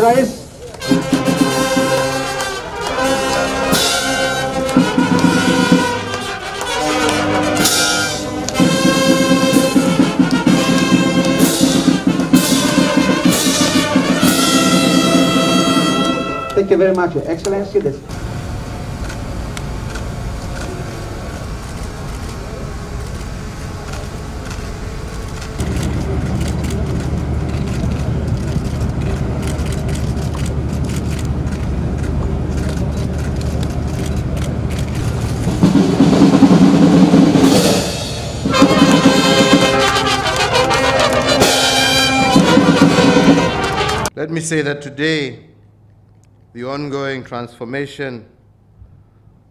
Rais. Thank you very much, Your Excellency. Let me say that today, the ongoing transformation,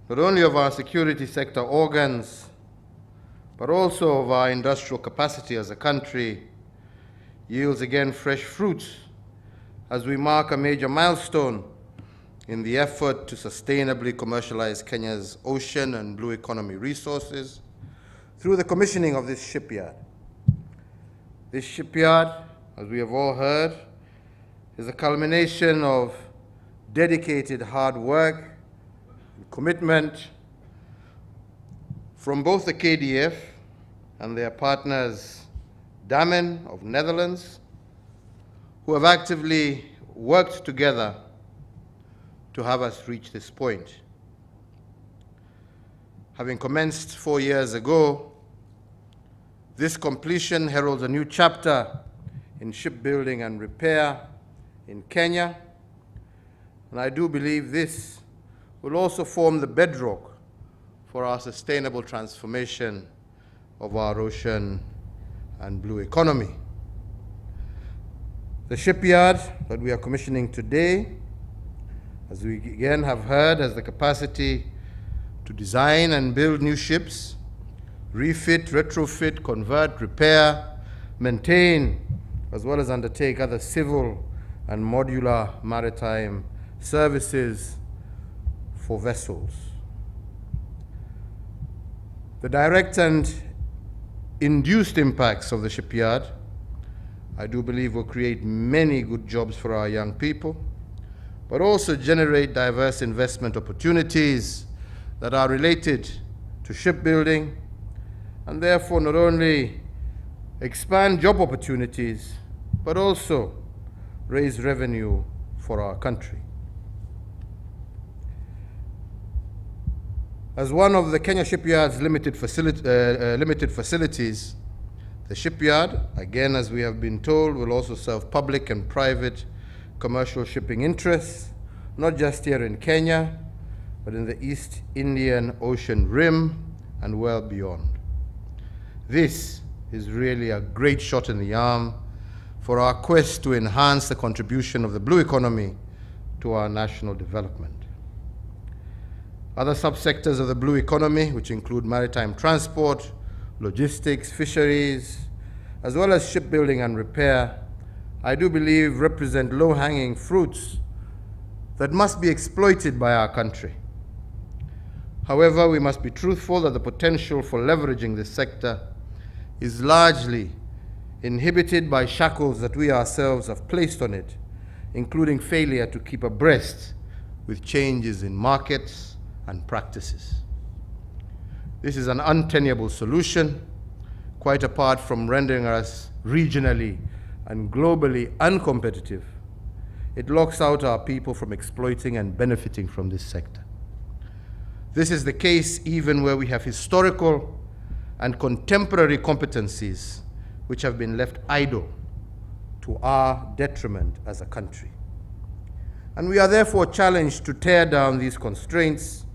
not only of our security sector organs, but also of our industrial capacity as a country, yields again fresh fruits as we mark a major milestone in the effort to sustainably commercialize Kenya's ocean and blue economy resources through the commissioning of this shipyard. This shipyard, as we have all heard, is a culmination of dedicated hard work and commitment from both the KDF and their partners, Damen of Netherlands, who have actively worked together to have us reach this point. Having commenced four years ago, this completion heralds a new chapter in shipbuilding and repair in Kenya. And I do believe this will also form the bedrock for our sustainable transformation of our ocean and blue economy. The shipyard that we are commissioning today, as we again have heard, has the capacity to design and build new ships, refit, retrofit, convert, repair, maintain, as well as undertake other civil and modular maritime services for vessels. The direct and induced impacts of the shipyard, I do believe, will create many good jobs for our young people, but also generate diverse investment opportunities that are related to shipbuilding, and therefore not only expand job opportunities, but also raise revenue for our country. As one of the Kenya Shipyard's limited, facility, uh, uh, limited facilities, the shipyard, again as we have been told, will also serve public and private commercial shipping interests, not just here in Kenya, but in the East Indian Ocean Rim and well beyond. This is really a great shot in the arm for our quest to enhance the contribution of the blue economy to our national development. Other subsectors of the blue economy, which include maritime transport, logistics, fisheries, as well as shipbuilding and repair, I do believe represent low hanging fruits that must be exploited by our country. However, we must be truthful that the potential for leveraging this sector is largely inhibited by shackles that we ourselves have placed on it, including failure to keep abreast with changes in markets and practices. This is an untenable solution, quite apart from rendering us regionally and globally uncompetitive. It locks out our people from exploiting and benefiting from this sector. This is the case even where we have historical and contemporary competencies which have been left idle to our detriment as a country. And we are therefore challenged to tear down these constraints,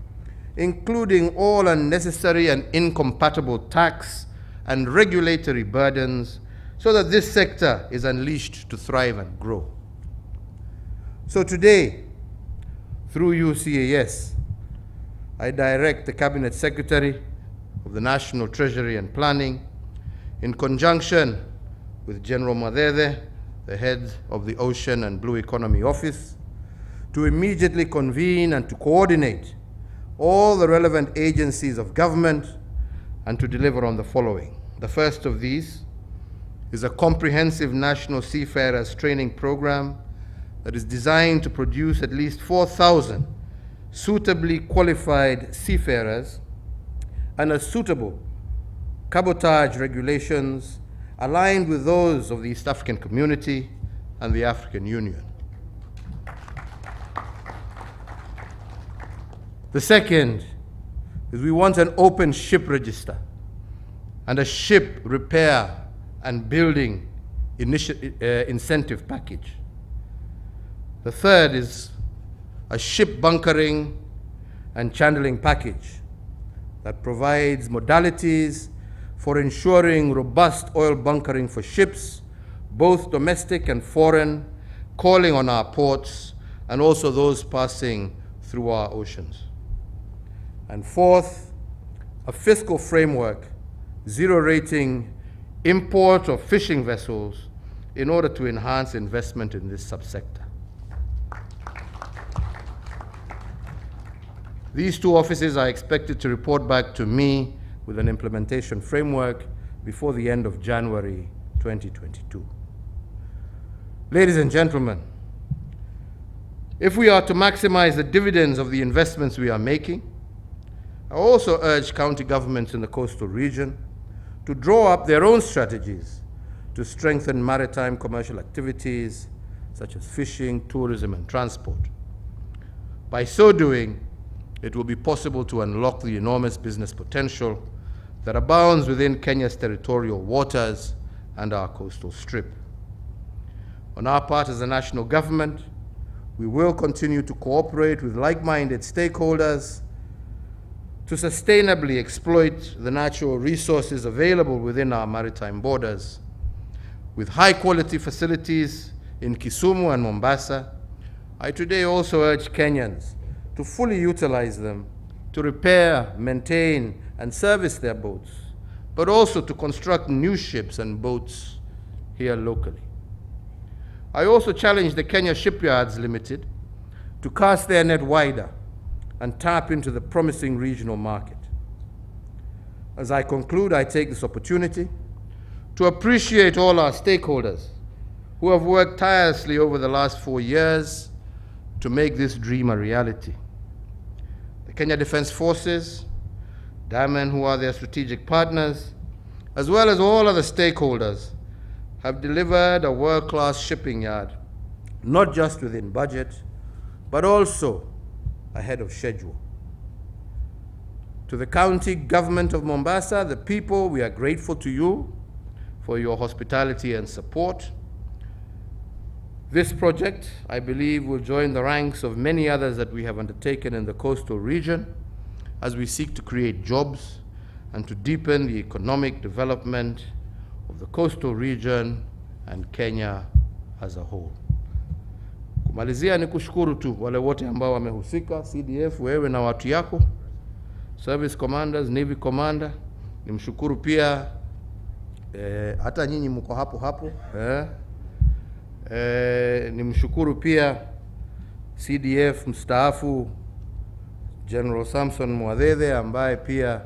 including all unnecessary and incompatible tax and regulatory burdens, so that this sector is unleashed to thrive and grow. So today, through UCAS, I direct the Cabinet Secretary of the National Treasury and Planning, in conjunction with General Mwathethe, the head of the Ocean and Blue Economy Office, to immediately convene and to coordinate all the relevant agencies of government and to deliver on the following. The first of these is a comprehensive national seafarers training program that is designed to produce at least 4,000 suitably qualified seafarers and a suitable cabotage regulations aligned with those of the East African community and the African Union. The second is we want an open ship register and a ship repair and building uh, incentive package. The third is a ship bunkering and channeling package that provides modalities for ensuring robust oil bunkering for ships, both domestic and foreign, calling on our ports, and also those passing through our oceans. And fourth, a fiscal framework zero rating import of fishing vessels in order to enhance investment in this subsector. These two offices are expected to report back to me with an implementation framework before the end of January 2022. Ladies and gentlemen, if we are to maximize the dividends of the investments we are making, I also urge county governments in the coastal region to draw up their own strategies to strengthen maritime commercial activities such as fishing, tourism, and transport. By so doing, it will be possible to unlock the enormous business potential that abounds within Kenya's territorial waters and our coastal strip. On our part as a national government, we will continue to cooperate with like-minded stakeholders to sustainably exploit the natural resources available within our maritime borders. With high-quality facilities in Kisumu and Mombasa, I today also urge Kenyans to fully utilize them to repair, maintain, and service their boats, but also to construct new ships and boats here locally. I also challenge the Kenya Shipyards Limited to cast their net wider and tap into the promising regional market. As I conclude, I take this opportunity to appreciate all our stakeholders who have worked tirelessly over the last four years to make this dream a reality. The Kenya Defense Forces, Damen, who are their strategic partners, as well as all other stakeholders, have delivered a world-class shipping yard, not just within budget, but also ahead of schedule. To the county government of Mombasa, the people, we are grateful to you for your hospitality and support. This project, I believe, will join the ranks of many others that we have undertaken in the coastal region as we seek to create jobs and to deepen the economic development of the coastal region and Kenya as a whole. Kumalizia ni kushukuru tu wale wote ambao wamehusika, CDF, wewe na watu yako, service commanders, navy commander. Nimshukuru pia eh, hata nyinyi mko hapo hapo eh. Eh, nimshukuru pia CDF mstaafu General Samson Mwadede ambaye pia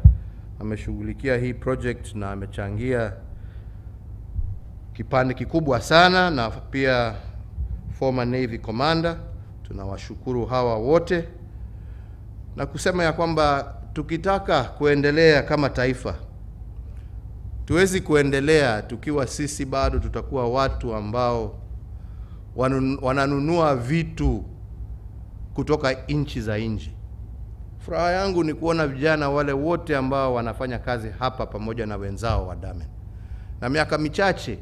ameshughulikia hii project na amechangia kipande kikubwa sana, na pia former Navy commander. Tunawashukuru hawa wote na kusema ya kwamba tukitaka kuendelea kama taifa, tuwezi kuendelea tukiwa sisi bado tutakuwa watu ambao wananunua vitu kutoka nchi za nje. Furaha yangu ni kuona vijana wale wote ambao wanafanya kazi hapa pamoja na wenzao wa Damen, na miaka michache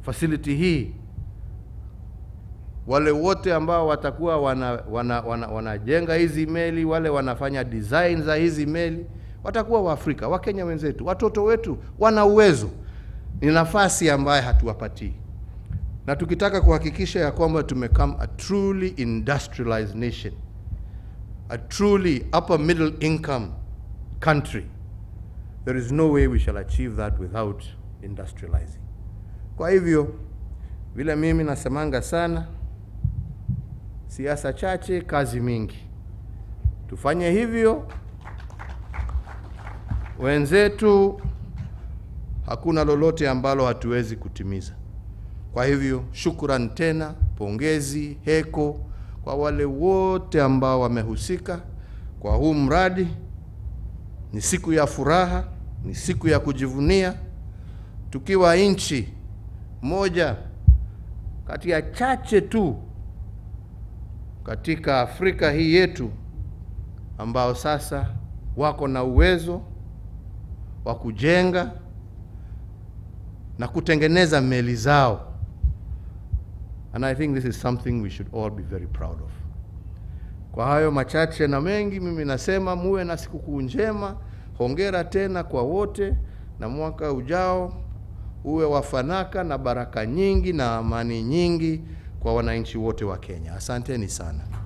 facility hii, wale wote ambao watakuwa wana, wana, wana, wanajenga hizi meli, wale wanafanya design za hizi meli watakuwa Waafrika, Wakenya wenzetu, watoto wetu wana uwezo. Ni nafasi ambayo hatuwapatii, na tukitaka kuhakikisha ya kwamba tumecome a truly industrialized nation, a truly upper middle income country, there is no way we shall achieve that without industrializing. Kwa hivyo vile mimi nasemanga sana, siasa chache, kazi mingi. Tufanye hivyo, wenzetu hakuna lolote ambalo hatuwezi kutimiza. Kwa hivyo shukran tena, pongezi, heko kwa wale wote ambao wamehusika kwa huu mradi. Ni siku ya furaha, ni siku ya kujivunia, tukiwa nchi moja kati ya chache tu katika Afrika hii yetu ambao sasa wako na uwezo wa kujenga na kutengeneza meli zao. And I think this is something we should all be very proud of. Kwa hayo machache na mengi, mimi nasema muwe na sikukuu njema. Hongera tena kwa wote, na mwaka ujao uwe wafanaka na baraka nyingi na amani nyingi kwa wananchi wote wa Kenya. Asanteni sana.